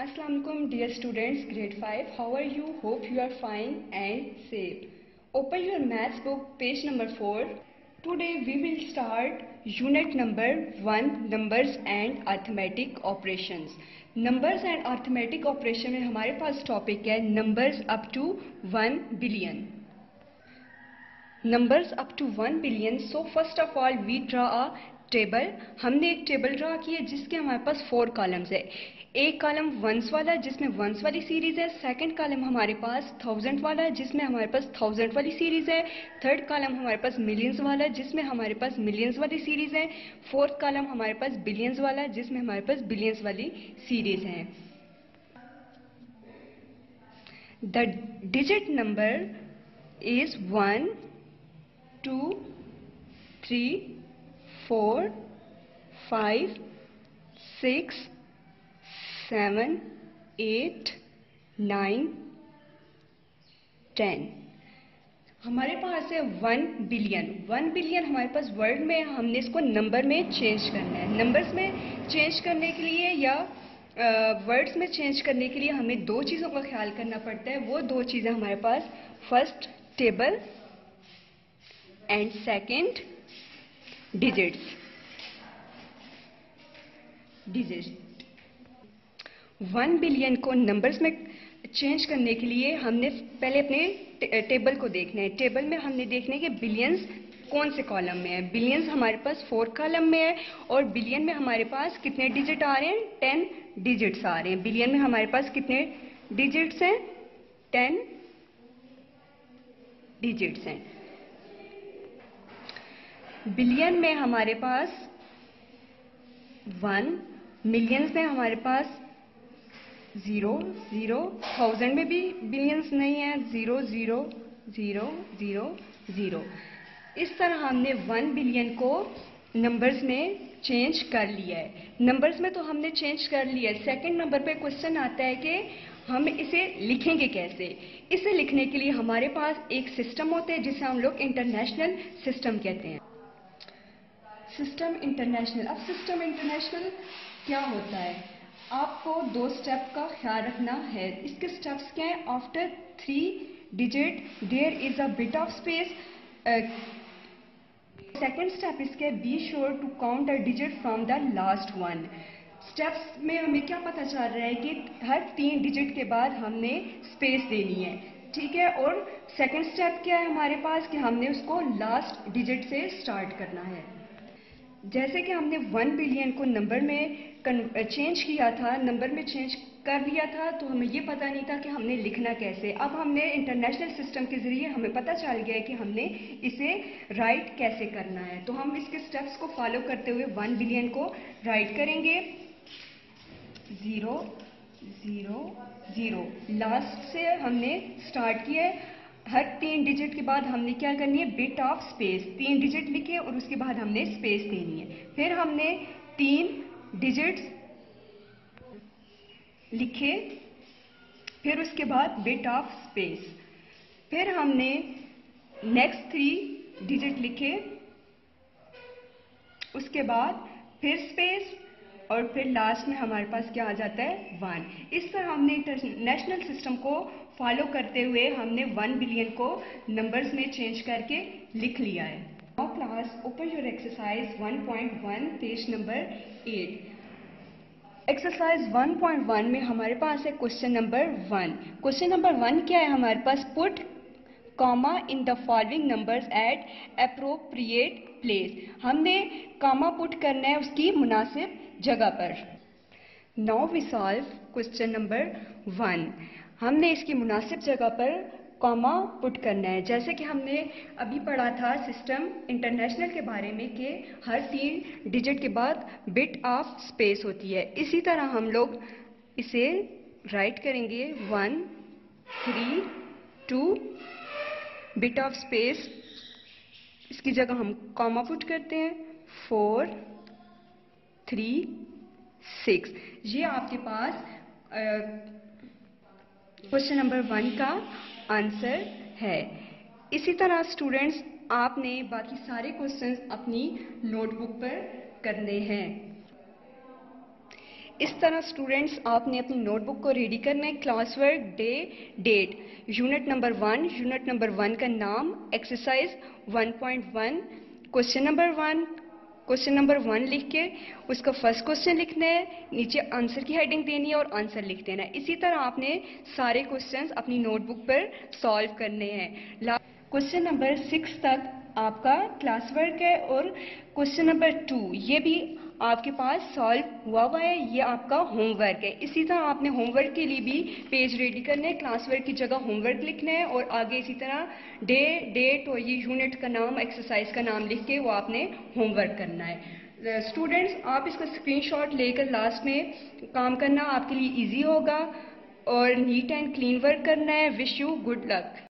Assalamualaikum dear students grade 5 how are you hope you are fine and safe open your maths book page number 4 today we will start unit number 1 numbers and arithmetic operations numbers and arithmetic operation में हमारे पास topic है numbers up to 1 billion numbers up to 1 billion so first of all we draw a table हमने एक table draw की है जिसके हमारे पास फोर कॉलम्स है। एक कॉलम वंस वाला, जिसमें वंस वाली सीरीज़ है। सेकंड कॉलम हमारे पास थाउज़ेंड वाला, जिसमें हमारे पास थाउज़ेंड वाली सीरीज़ है। थर्ड कॉलम हमारे पास मिलियंस वाला, जिसमें हमारे पास मिलियंस वाली सीरीज़ है। फोर्थ कॉलम हमारे पास बिलियंस वाला, जिसमें हमारे पास बिलियंस वाली सीरीज़ है। The digit number is one two three four five six seven eight nine ten हमारे पास है वन बिलियन वन बिलियन हमारे पास वर्ड में हमने इसको नंबर में चेंज करना है। नंबर्स में चेंज करने के लिए या वर्ड्स में चेंज करने के लिए हमें दो चीज़ों का ख्याल करना पड़ता है। वो दो चीज़ें हमारे पास first table and second digits digit one billion को नंबर्स में चेंज करने के लिए हमने पहले अपने टेबल को देखना है। टेबल में हमने देखना कि बिलियंस कौन से कॉलम में है? बिलियंस हमारे पास फोर कॉलम में है और बिलियन में हमारे पास कितने डिजिट आ रहे हैं? टेन डिजिट्स आ रहे हैं। बिलियन में हमारे पास कितने डिजिट्स हैं? टेन डिजिट्स हैं। बिलियन में हमारे पास वन मिलियंस में हमारे पास ज़ीरो ज़ीरो थाउज़ेंड में भी बिलियंस नहीं है zero zero zero zero zero इस तरह हमने वन बिलियन को नंबर्स में चेंज कर लिया है। नंबर्स में तो हमने चेंज कर लिया है। सेकेंड नंबर पे क्वेश्चन आता है कि हम इसे लिखेंगे कैसे? इसे लिखने के लिए हमारे पास एक सिस्टम होता है, जिसे हम लोग इंटरनेशनल सिस्टम कहते हैं। System international. अब सिस्टम इंटरनेशनल क्या होता है? आपको दो स्टेप का ख्याल रखना है। इसके स्टेप्स क्या हैं? After three digit, there is a bit of space. Second step इसके be sure to count a digit from the last one. Steps में हमें क्या पता चल रहा है कि हर तीन डिजिट के बाद हमने स्पेस देनी है। ठीक है? और सेकेंड स्टेप क्या है हमारे पास कि हमने उसको लास्ट डिजिट से स्टार्ट करना है। जैसे कि हमने वन बिलियन को नंबर में चेंज किया था नंबर में चेंज कर दिया था तो हमें ये पता नहीं था कि हमने लिखना कैसे। अब हमने इंटरनेशनल सिस्टम के ज़रिए हमें पता चल गया है कि हमने इसे राइट कैसे करना है। तो हम इसके स्टेप्स को फॉलो करते हुए वन बिलियन को राइट करेंगे। ज़ीरो ज़ीरो ज़ीरो लास्ट से हमने स्टार्ट किया है। हर तीन डिजिट के बाद हमने क्या करनी है? बिट ऑफ़ स्पेस तीन डिजिट लिखे और उसके बाद हमने स्पेस देनी है। फिर हमने तीन डिजिट्स लिखे, फिर उसके बाद बिट ऑफ़ स्पेस फिर हमने नेक्स्ट थ्री डिजिट लिखे, उसके बाद फिर स्पेस और फिर लास्ट में हमारे पास क्या आ जाता है? वन इस तरह हमने इंटरनेशनल सिस्टम को फॉलो करते हुए हमने वन बिलियन को नंबर्स में चेंज करके लिख लिया है। Now class open your exercise 1.1 page number 8 exercise 1.1 में हमारे पास है question number one question number one क्या है? हमारे पास put comma in the following numbers at appropriate place हमने कॉमा पुट करना है उसकी मुनासिब जगह पर। Now we solve question number one हमने इसकी मुनासिब जगह पर कॉमा पुट करना है। जैसे कि हमने अभी पढ़ा था सिस्टम इंटरनेशनल के बारे में कि हर तीन डिजिट के बाद बिट ऑफ़ स्पेस होती है। इसी तरह हम लोग इसे राइट करेंगे। One three two bit of space इसकी जगह हम कॉमा पुट करते हैं. फोर थ्री सिक्स ये आपके पास क्वेश्चन नंबर वन का आंसर है. इसी तरह स्टूडेंट्स आपने बाकी सारे क्वेश्चंस अपनी नोटबुक पर करने हैं. इस तरह स्टूडेंट्स आपने अपनी नोटबुक को रेडी करना है class work day date unit number one unit number one का नाम exercise 1.1 question number one question number one लिख के उसका फ़र्स्ट क्वेश्चन लिखना है, नीचे आंसर की हेडिंग देनी है और आंसर लिख देना है। इसी तरह आपने सारे क्वेश्चन अपनी नोटबुक पर सॉल्व करने हैं। क्वेश्चन नंबर सिक्स तक आपका क्लास वर्क है और क्वेश्चन नंबर टू ये भी आपके पास सॉल्व हुआ हुआ है, ये आपका होमवर्क है। इसी तरह आपने होमवर्क के लिए भी पेज रेडी करना है क्लास वर्क की जगह होमवर्क लिखना है और आगे इसी तरह डे डेट और ये यूनिट का नाम एक्सरसाइज का नाम लिख के वो आपने होमवर्क करना है। स्टूडेंट्स आप इसका स्क्रीनशॉट लेकर लास्ट में काम करना आपके लिए इजी होगा और नीट एंड क्लीन वर्क करना है। Wish you good luck